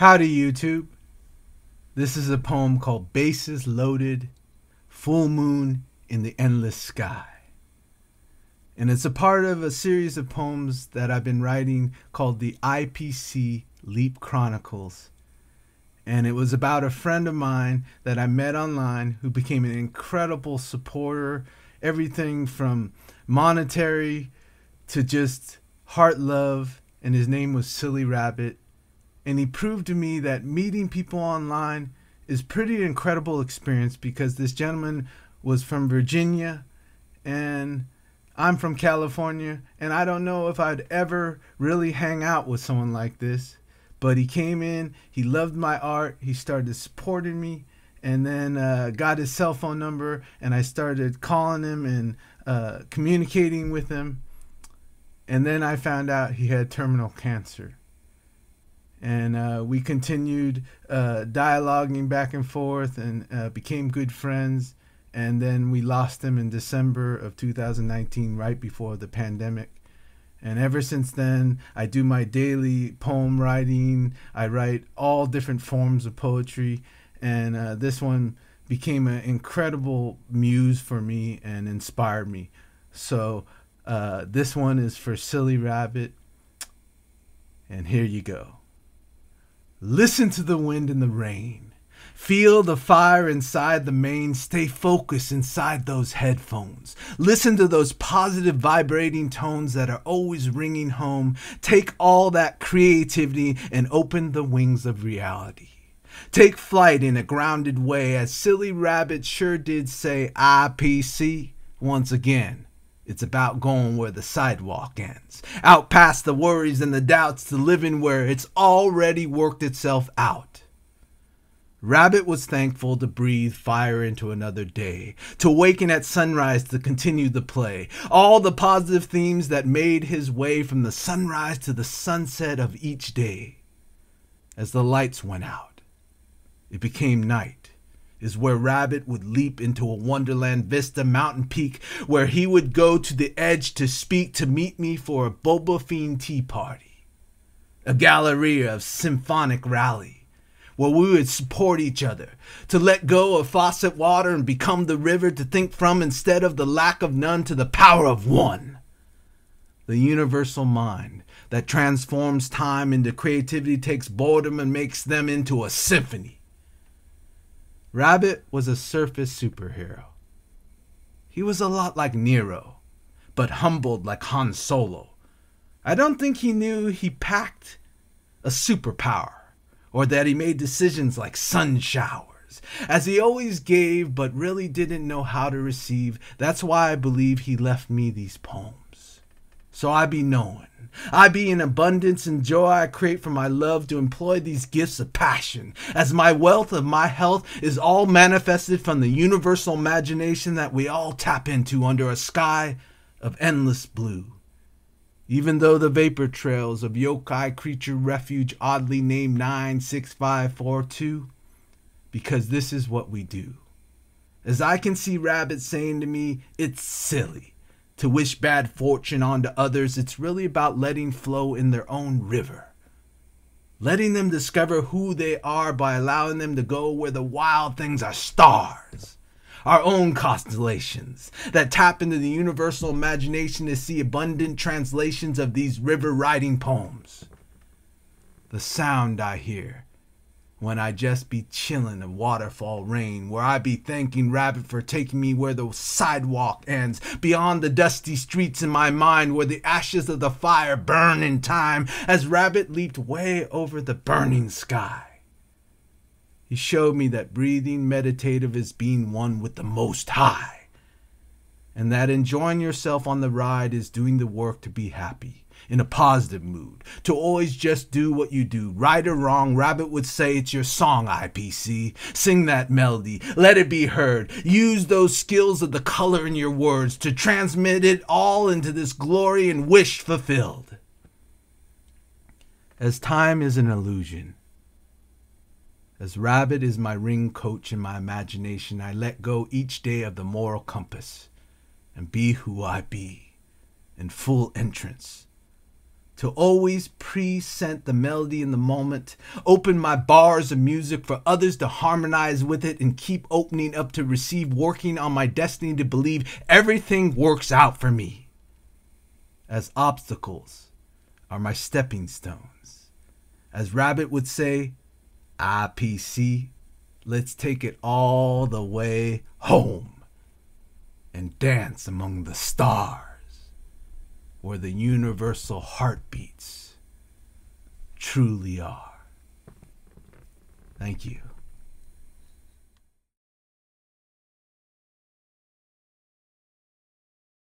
Howdy, YouTube. This is a poem called Bases Loaded Full Moon in the Endless Sky. And it's a part of a series of poems that I've been writing called the IPC Leap Chronicles. And it was about a friend of mine that I met online who became an incredible supporter, everything from monetary to just heart love. And his name was Silly Rabbit and he proved to me that meeting people online is pretty incredible experience because this gentleman was from Virginia and I'm from California and I don't know if I'd ever really hang out with someone like this but he came in he loved my art he started supporting me and then uh, got his cell phone number and I started calling him and uh, communicating with him and then I found out he had terminal cancer and uh, we continued uh, dialoguing back and forth and uh, became good friends. And then we lost him in december of 2019 right before the pandemic. And ever since then i do my daily poem writing. I write all different forms of poetry. And uh, this one became an incredible muse for me and inspired me. So uh, this one is for silly rabbit. And here you go Listen to the wind and the rain. Feel the fire inside the main. Stay focused inside those headphones. Listen to those positive vibrating tones that are always ringing home. Take all that creativity and open the wings of reality. Take flight in a grounded way, as Silly Rabbit sure did say IPC once again. It's about going where the sidewalk ends, out past the worries and the doubts to living where it's already worked itself out. Rabbit was thankful to breathe fire into another day, to waken at sunrise to continue the play. All the positive themes that made his way from the sunrise to the sunset of each day. As the lights went out, it became night is where Rabbit would leap into a Wonderland Vista mountain peak where he would go to the edge to speak to meet me for a Boba Fiend tea party. A galleria of symphonic rally where we would support each other, to let go of faucet water and become the river to think from instead of the lack of none to the power of one. The universal mind that transforms time into creativity takes boredom and makes them into a symphony Rabbit was a surface superhero. He was a lot like Nero, but humbled like Han Solo. I don't think he knew he packed a superpower, or that he made decisions like sun showers, as he always gave but really didn't know how to receive. That's why I believe he left me these poems. So I be knowing I be in abundance and joy I create for my love to employ these gifts of passion, as my wealth of my health is all manifested from the universal imagination that we all tap into under a sky of endless blue. Even though the vapor trails of yokai creature refuge oddly named 96542, because this is what we do. As I can see Rabbit saying to me, it's silly to wish bad fortune onto others, it's really about letting flow in their own river. Letting them discover who they are by allowing them to go where the wild things are stars. Our own constellations that tap into the universal imagination to see abundant translations of these river riding poems. The sound I hear when I just be chillin' in waterfall rain, where I be thanking Rabbit for taking me where the sidewalk ends, beyond the dusty streets in my mind, where the ashes of the fire burn in time, as Rabbit leaped way over the burning sky. He showed me that breathing meditative is being one with the Most High, and that enjoying yourself on the ride is doing the work to be happy in a positive mood, to always just do what you do. Right or wrong, Rabbit would say it's your song, IPC. Sing that melody, let it be heard. Use those skills of the color in your words to transmit it all into this glory and wish fulfilled. As time is an illusion, as Rabbit is my ring coach in my imagination, I let go each day of the moral compass and be who I be in full entrance to always present the melody in the moment, open my bars of music for others to harmonize with it, and keep opening up to receive, working on my destiny to believe everything works out for me. As obstacles are my stepping stones. As Rabbit would say, IPC, let's take it all the way home and dance among the stars where the universal heartbeats truly are. Thank you.